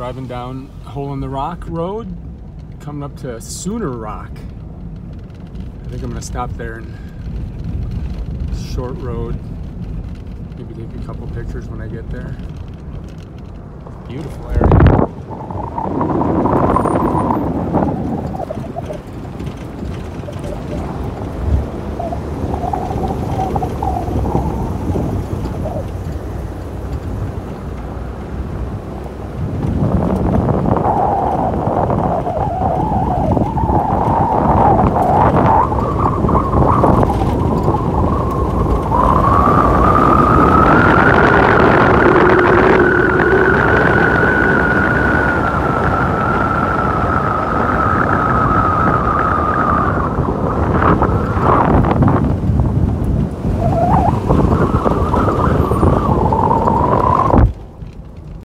driving down Hole in the Rock Road, coming up to Sooner Rock. I think I'm gonna stop there and short road. Maybe take a couple pictures when I get there. Beautiful area.